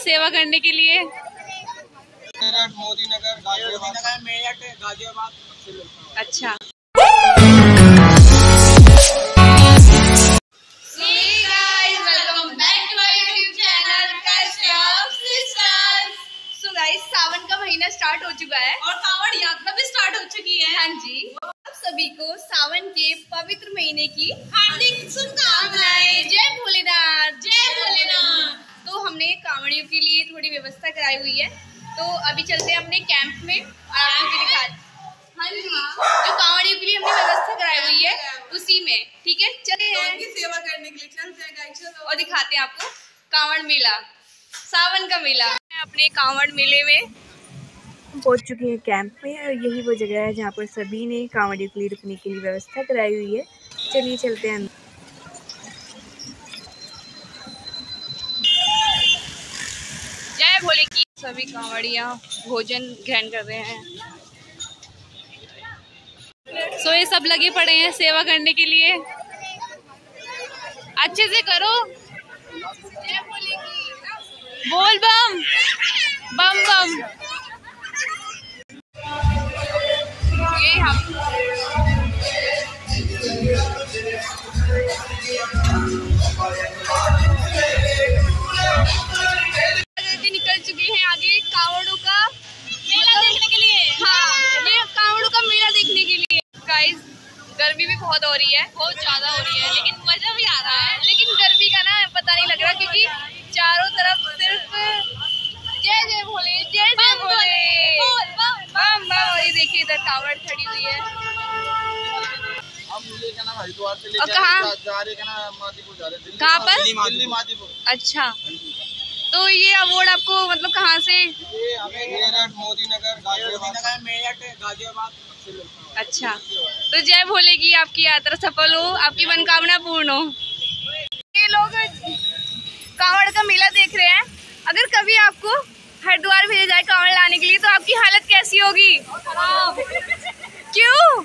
सेवा करने के लिए? मोदी नगर गाजियाबाद अच्छा सावन का महीना स्टार्ट हो चुका है। और कांवड़ यात्रा भी स्टार्ट हो चुकी है। हाँ जी। आप सभी को सावन के पवित्र महीने की हार्दिक शुभकामनाएँ। जय भोलेनाथ जय भोलेनाथ। हमने कांवड़ियों के लिए थोड़ी व्यवस्था कराई हुई है। तो अभी चलते हैं अपने कैंप में आराम आपको दिखा हाँ जी जो कांवड़ियों के लिए हमने व्यवस्था कराई हुई है उसी में। ठीक है? चले तो हैं उनकी सेवा करने के लिए चलते हैं और दिखाते हैं आपको कांवड़ मेला सावन का मेला। अपने कांवड़ मेले में पहुँच चुके हैं कैंप में और यही वो जगह है जहाँ पर सभी ने कांवड़ियों के लिए रुकने के लिए व्यवस्था कराई हुई है। चलिए चलते हैं अंदर। जय भोले की सभी कांवड़िया भोजन ग्रहण कर रहे हैं। सो ये सब लगे पड़े हैं सेवा करने के लिए। अच्छे से करो। बोल बम। बम बम। ये हम ज़्यादा हो रही है लेकिन मज़ा भी आ रहा है। लेकिन गर्मी का ना पता नहीं लग रहा क्योंकि चारों तरफ़ सिर्फ़ जय जय भोले जय जय भोले। बम बम और ये देखिए इधर कावड़ खड़ी हुई है। और लेकर कहाँ? जा- जा रहे क्या जा रहे कहाँ पर? अच्छा। तो ये अवार्ड आपको मतलब कहाँ से? मेरठ मोदी नगर गाजियाबाद। अच्छा। तो जय भोले की आपकी यात्रा सफल हो, आपकी मनोकामना पूर्ण हो। ये लोग कांवड़ का मेला देख रहे हैं। अगर कभी आपको हरिद्वार भेजा जाए कांवड़ लाने के लिए तो आपकी हालत कैसी होगी? क्यों?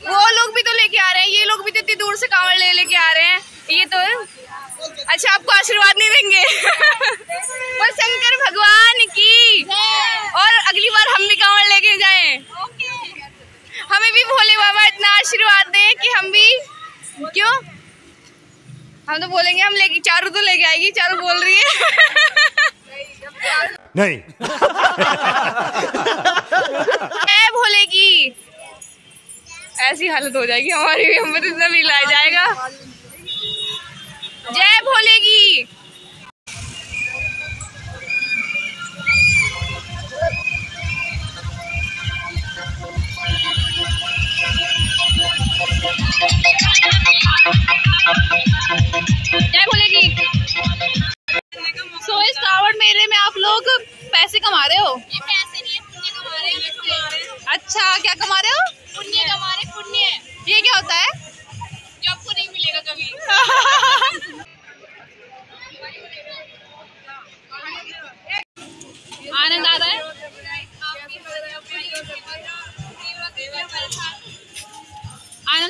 वो लोग भी तो लेके आ रहे हैं, ये लोग भी तो इतनी दूर से कांवड़ ले लेके आ रहे हैं। ये तो अच्छा आपको आशीर्वाद नहीं देंगे पर शंकर भगवान की और अगली बार हम भी कांवड़ लेके जाएँ हमें भी भोले बाबा इतना आशीर्वाद दें कि हम भी क्यों हम तो बोलेंगे हम लेके चारू तो लेके आएगी चारू बोल रही है। नहीं। मैं बोलेगी ऐसी हालत हो जाएगी हमारी भी हम तो इतना भी लाया जाएगा। जय भोले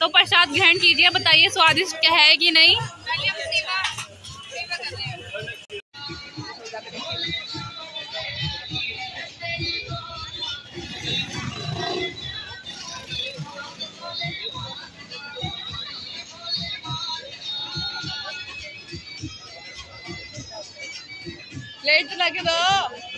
तो प्रसाद ग्रहण कीजिए बताइए स्वादिष्ट क्या है कि नहीं? लेट लगे दो।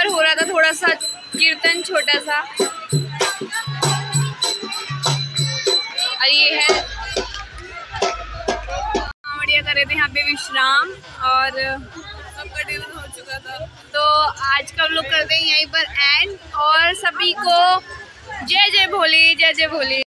पर हो रहा था थोड़ा सा कीर्तन छोटा सा और ये है। बढ़िया कर रहे थे यहाँ पे विश्राम और सबका डिनर हो चुका था। तो आज का हम लोग करते हैं यहीं पर एंड और सभी को जय जय भोले जय जय भोले।